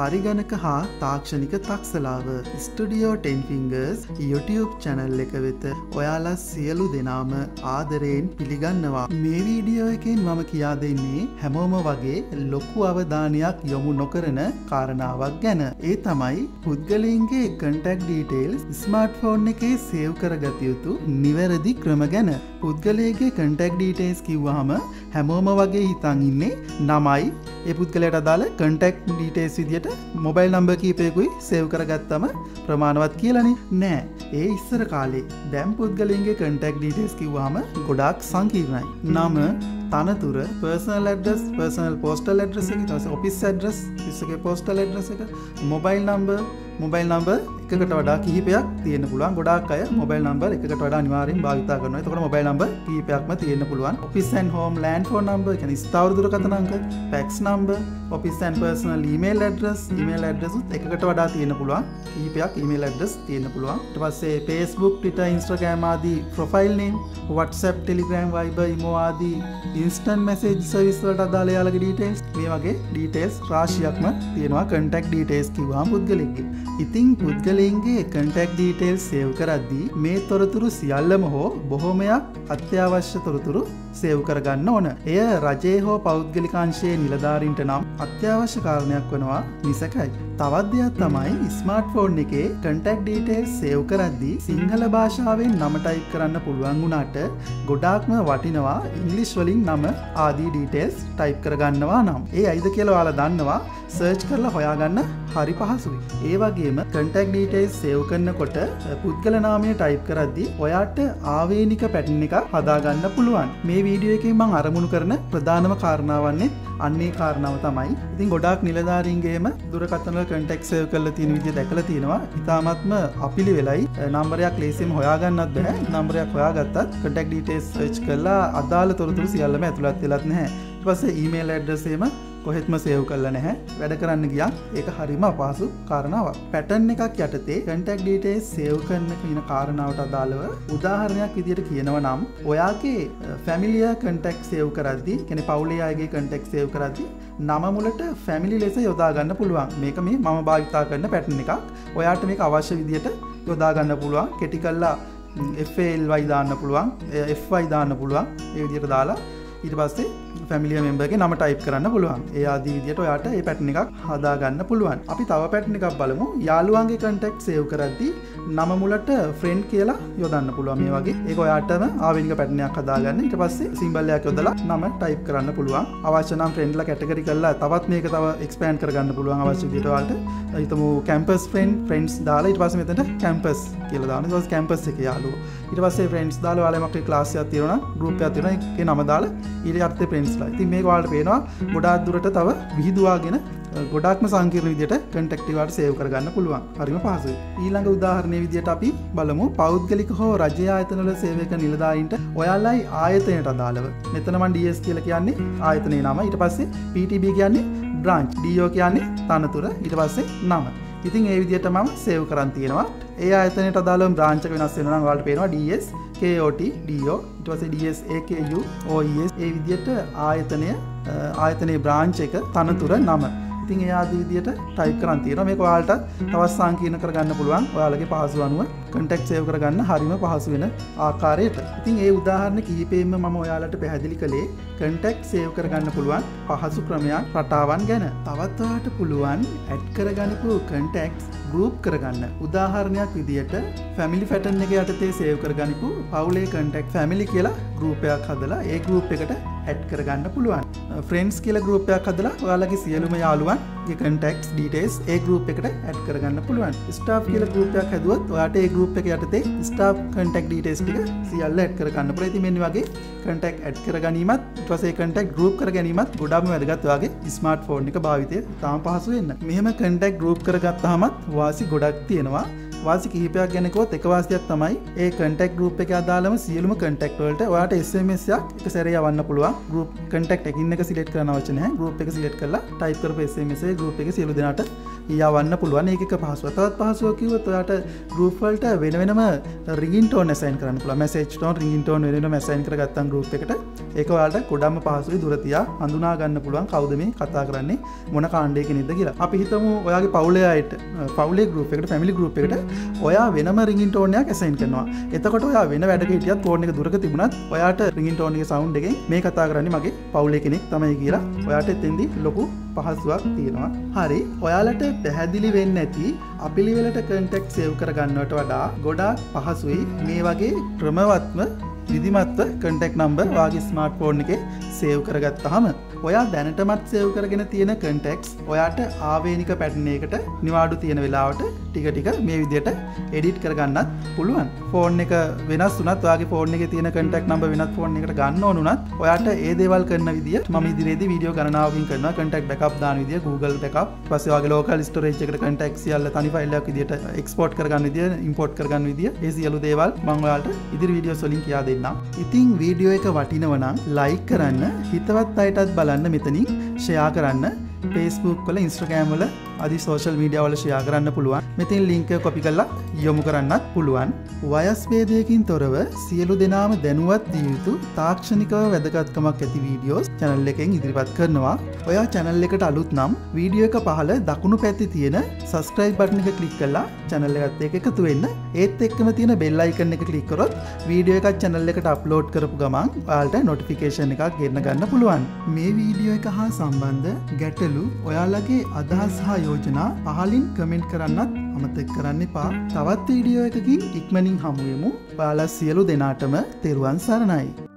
පරිගණක හා තාක්ෂණික තක්සලාව. Studio Ten Fingers YouTube channel එක වෙත ඔයාලා සියලු දෙනාම ආදරයෙන් පිළිගන්නවා. මේ වීඩියෝ එකෙන් මම කියා දෙන්නේ හැමෝම වගේ ලොකු අවධානයක් යොමු නොකරන කාරණාවක් ගැන. ඒ තමයි පුද්ගලයින්ගේ කන්ටක් ඩීටේල් ස්මාර්ට්ෆෝන් එකේ සේව් කරගතයුතු නිවැරදි ක්‍රම ගැන. පුද්ගලයගේ කන්ටක් ඩීටේස් කිව්වාම හැමෝම වගේ හිතන් ඉන්නේ නමයි ඒ පුද්ගලයට අදාළ කන්ටෙක්් ඩීටේස් විදියට මොබයිල් නම්බ කීපයකුයි සේව් කරගත්තම ප්‍රමාණවත් කියලනේ. නෑ. ඒ ඉස්සර කාලේ දැම් පුද්ගලින්ගේ කන්ටෙක්් ඩීටේස් කිව්වාම ගොඩක් සංකීර්ණයි. නම තනතුර personal address personal postal address එක තස ඔපිස් ඇඩ්‍රස් පිස්සගේ පෝස්ටල් ඇඩ්‍රස එක මොබයිල් නම්බ මොබයිල් නම්බ එකට වඩා කිහිපයක් තියෙන පුළුවන් ගොඩක් අය මොබයිල් නම්බර් එකට වඩා අනිවාර්යෙන් භාවිතා කරනවා. එතකොට මොබයිල් නම්බර් කිහිපයක්ම තියෙන්න පුළුවන්. office and home landphone number කියන්නේ ස්ථාවර දුරකථන අංක, fax number, office and personal email address, email address උත් එකකට වඩා තියෙන්න පුළුවන්. කිහිපයක් email address තියෙන්න පුළුවන්. ඊට පස්සේ Facebook, Twitter, Instagram ආදී profile name, WhatsApp, Telegram, Viber, Imo ආදී instant message service වලට අදාළ යාළගේ details මේ වගේ details රාශියක්ම තියෙනවා contact details කිව්වම පුද්ගලෙක්ගේ. ඉතිං පුද්ගලයින්ගේ කන්ටෙක්් ඩීටේල් සේව් කරද්දී මේ තොරතුරු සියල්ලම හෝ බොහොමයක් අත්‍යවශ්‍ය තොරතුරු සේව් කරගන්න ඕන. එය රජය හෝ පෞද්ගලිකාංශයේ නිලධාරින්ට නම් අත්‍යවශ්‍ය කාරණයක් වනවා නිසකයි තවත් දෙයක් තමයි ස්මාර්ට් ෆෝන් එකේ කන්ටෙක්් ඩීටේල් සේව් කරද්දී සිංහල භාෂාවෙන් නම ටයිප් කරන්න පුළුවන් වුණාට ගොඩාක්ම වටිනවා ඉංගලිස් වලින් නම ආදී ඩීටේල්ස් ටයිප් කරගන්නවා නම්. ඒ අයිද කියලවාලා දන්නවා සර්ච් කරලා හොයාගන්න හරි පහසුයි. ඒ වගේම කන්ටෙක් ඩීටේස් සේව් කරන්නකොට පුද්ගල නාමය ටයිප් කරද්දි ඔයාට ආවේනික පැටින් එක හදාගන්න පුළුවන්. මේ වීඩියෝ එකෙන් මං අරමුණු කරන ප්‍රධානම කාරණාවන්නේ අන්නේ කාරණාව තමයි. ඉතින් ගොඩක් නිලධාරීන්ගේම දුරකතනල කන්ටෙක් සේව් කරලා තියෙන විදිහ දැකලා තියෙනවා. ඉතාමත්ම අපිලි වෙලයි නම්බරයක් ලේසියෙන් හොයාගන්නත් බෑ. නම්බරයක් හොයාගත්තත් කන්ටෙක් ඩීටේල්ස් සර්ච් කරලා අදාළ තොරතුරු සියල්ලම ඇතුළත් වෙලත් නැහැ. ඊට පස්සේ ඊමේල් ඇඩ්‍රස් එහෙම කොහෙත්ම සේව් කල්ල නැහැ. වැඩ කරන්න ගියා. ඒක හරිම අපහසු කාරණාවක්. පැටන් එකක් යටතේ කටක් ඩේටේ සේව් කරන්න කියන කාරණාවට අදාළව උදාහරණයක් විදියට කියනව නම් ඔයාගේ ෆැමිලිය කටෙක් සේව් කරදදි කෙන පවුලයාගේ කටෙක් සේව් කරදදි නමමුලට ෆැමිලි ලෙස යොදාගන්න පුළුවන්. මේක මේ මම භාවිතා කරන්න පැටන එකක්. ඔයාට මේක අවශ්‍ය විදියට යොදාගන්න පුළුවන්. කෙටි කල්ලා එල් වයිදාන්න පුළුවන්. එෆ්වයි දාන්න පුළුවන්. ඒ විදියට දාලා ඊට පස්සේ ෆැමිලිය මෙම්බගේ නම ටයිප් කරන්න පුළුවන්. ඒ ආදී විදියට ඔයාට ඒ පැට්න එකක් හදාගන්න පුළුවන්. අපි තව පැට්න එකක් බලමු. යාළුවන්ගේ කන්ටෙක්් සේව් කරද්දි නම මුලට ෆ්‍රෙන්ඩ් කියලා යොදන්න පුළුවන්. මේ වගේ. ඒ ඔයාටම ආවිනික පැට්නයක් හදාගන්න. ඉට පස්සේ සිම්බල්ලයක් යොදලා නම ටයිප් කරන්න පුළුවන්. අවශ්‍යනම් ෆ්‍රෙන්ඩ්ල කැටකරි කරලා තවත් මේක තව එක්ස්පෑන් කරගන්න පුළුවන් අවශ්‍ය විදිටවාට හිතම කැම්පස් ෆ්‍රෙන්ඩ් ෆ්‍රෙන්ඩ්ස් දාලා ඉට පස මෙතට කැම්පස් කියල දාන ස් කැම්පස් එක යාලු ඉට පස්සේ ෆ්‍රෙන්ඩ්ස් දාල වාලමක් ක්ලාසියක් තිරන ගරුප තිරන එක නමදාල ඉරි අර්ථ ප්‍රෙන්ස්ලා ඉති මේ වාට පේනවා ගොඩාත් දුරට තව විහිදවාගෙන ගොඩක්ම සංකීර විදිට කටෙක්ටිවට සේව කරගන්න පුළුවන්. හරිම පහසු ඊළඟ උදාහරණය විදිට අපි බලමු පෞද්ගලික හෝ රජය ආයතනල සේවක නිලධායින්ට ඔයාල්ලයි ආයතනයට අදාළව. මෙතනමන් ඩස් කියල කියන්නේ ආයතනය නම. ඉට පස්සේ PTB කියන්නේ බ්‍රාන්ච් ඩියෝ කියන්නේ තනතුර ඉට පස්සේ නම. ඉතින් ඒ විදියට මම සේව් කරන් තියෙනවා. ඒ අතනට අදාලම් බ්‍රාංචක වෙනස් වෙනවා වලට පේනවා ඩස් KOT ඩෝ ඉටවස DSAKU OES ඒ විදියට ආයතනය ආයතනයේ බ්‍රාංච එක තනතුර නම. ඉතින් එයාද විදියට ටයිප් කරන් තියෙන මේ ඔයාලට තවත් සංකීර්ණ කරගන්න පුළුවන්. ඔයාලගේ පහසු අනුව කටෙක් සේව් කරගන්න හරිම පහසු වෙන ආකාරයට. ඉතින් ඒ උදාහරණ කිහිපේම මම ඔයාලට පැහැදිලි කළේ කටෙක් සේව් කරගන්න පුළුවන් පහසු ක්‍රමයක් රටාවන් ගැන. තවත්වාට පුළුවන් ඇඩ් කරගනිපු කටෙක්ස් ගරුප් කරගන්න. උදාහරණයක් විදියට ෆැමිලි ෆැටන් එක යටතේ සේව් කරගනිපු පවුලේ කටෙක් ෆැමිලි කියලා ගරුපයක් හදලා ඒ ගරුප් එකට ඇඩ් කරගන්න පුළුවන්. ෆ්‍රෙන්න්ස් කියල ගරුපයක් හදලා ඔයාලගේ සියලුම යාළුවන් කටෙක්ස් ඩීටේස් ඒ ගරුප් එකට ඇඩ් කරගන්න පුළුවන්. ස්ටා් කියල ගරුපයක් හැදුවත් ඔයාට ඒ ගරුප් එක යටතේ ස්ටා් කටෙක් ඩීටේස් ටික සියල්ල ඇඩ් කරගන්න ප්‍රති මෙනි වගේ කටෙක් ඇඩ් කර ගැනීමත් ටසේ කටෙක් ගරුප් කර ගැනීමත් ගොඩම වැදගත් වගේ ස්මර්ට් ෆෝන් එක භාවිතය තාම පහසුවෙන්න මෙහම කටෙක් ගරුප් කරගත්තහමත් වාසි ගොඩක් තියෙනවා. වාසි කිහිපයක් ගැනකොත් එකවාසියක් තමයි ඒ කටෙක් ගරුප් එක අදාලම සියලුම කටෙක්වලට වාට ස්මසයක් එක සැරය වන්න පුළුව ගරුප් කටෙක් එකින්න එක සිලෙට් කරන වචනය ගරුප් එක සිලෙට් කරලා ටයිප් කර ස්මස ගරුප් එක සියලු දෙනට යවන්න පුළුවන්. ඒක පහසුව තවත් පහසුව කිව්වොත් ඔයාට ගෲප් වලට වෙන වෙනම රින්ගටෝන් ඇසයින් කරන්න පුළුවන්. මැසේජ් ටෝන් රින්ගටෝන් වෙන වෙනම ඇසයින් කරගත්තන් ගෲප් එකට ඒක ඔයාලට ගොඩක්ම පහසුයි දුර තියා හඳුනා ගන්න පුළුවන්. කවුද මේ කතා කරන්නේ? මොන කාණ්ඩයක නේද කියලා. අපි හිතමු ඔයාගේ පවුලේ අයට පවුලේ ගෲප් එකට ෆැමිලි ගෲප් එකට ඔයා වෙනම රින්ගටෝන් එකක් ඇසයින් කරනවා. එතකොට ඔයා වෙන වැඩක හිටියත් ෆෝන් එක දුරක තිබුණත් ඔයාට රින්ගටෝන් එකේ සවුන්ඩ් එකෙන් මේ කතා කරන්නේ මගේ පවුලේ කෙනෙක් තමයි කියලා ඔයාට එතෙන්දී ලොකු පහසුවක් තියෙනවා. හරි ඔයාලට පැහැදිලි වෙන්න ඇති අපිළිවෙලට කන්ටෙක්් සේව් කරගන්නවට වඩා ගොඩාක් පහසුයි. මේ වගේ ක්‍රමවත්ම විදිමත්ව කටෙක් නම්බර් වාගේ ස්මාර්ට් ෆෝන් එක සේව් කරගත්තහම ඔයා දැනටමත් සේව් කරගෙන තියෙන කටෙක්ස් ඔයාට ආවේනික පැට්නයකට නිවාඩු තියෙන වෙලාවට ටික ටික මේ විදියට එඩිට් කරගන්නත් පුළුවන්. ෆෝන් එක වෙනස් වනත් වගේ ෆෝන් එක තියෙන කටෙක් නම්බ වෙනත් ෆෝන් එකට ගන්න ඕනුනත් ඔයාට ඒ දේවල් කරන විදිිය ම ඉදිරිදි වීඩියෝ ගනාවින් කරන කටෙක් බැකප් දාන විදිය Google බැකප් පසවාගේ ලෝකල් ස්ටරේජ් එකට කටෙක් සියල්ල තනි ෆයිල්ලක් විදිට එක්ස්පෝට් කරගන්න විදිය ඉම්පෝට් කරගන්න විදිය ඒ සියලු දේවල් මංවයාට ඉදිරි වීඩියෝ සොලින් කියා දෙන්න ඉතිං වීඩියෝ එක වටිනවනම් ලයි කරන්න හිතවත් අයටත් බලන්න මෙතනින් ෂයා කරන්න. පේස්බුක් කල ඉන්ස්ට්‍රකෑම්වල අදි සෝශල් මීඩියවල ෂයා කරන්න පුළුවන්. මෙතින් ලිංක කොපි කල්ලා යොමු කරන්නත් පුළුවන්. වයස්බේදයකින් තොරව සියලු දෙනාම දැනුවත් දියයුතු තාක්ෂණිකව වැදගත්කමක් ඇති වීඩියෝස් චැනල් එකෙන් ඉදිරිපත් කරනවා. ඔයා චැනල් එකට අලුත් නම් වීඩියෝ එක පහල දකුණු පැත්ති තියෙන සස්ක්‍රයිබ් බට්න එක කලික් කල්ලා චැනල්ල එකත් එක එකතු වෙන්න. ඒත් එක්කම තියෙන බෙල්ලයිකන්න එක කලික්කරොත් වීඩියෝ එකත් චැනල් එකට අප්ලෝඩ් කරපු ගමන් වාල්ට නොටිෆිකේෂන් එකක් ගෙන්න්න ගන්න පුළුවන්. මේ වීඩියෝ එක හා සම්බන්ධ ගැටලු ඔයාලගේ අදහස් හා යෝජනා පහලින් කමෙන්ට් කරන්නත් අමතෙක් කරන්න එපා. තවත් වීඩියෝ එකකින් ඉක්මනින් හමුවමු බාල සියලු දෙනාටම තෙරුවන් සරණයි.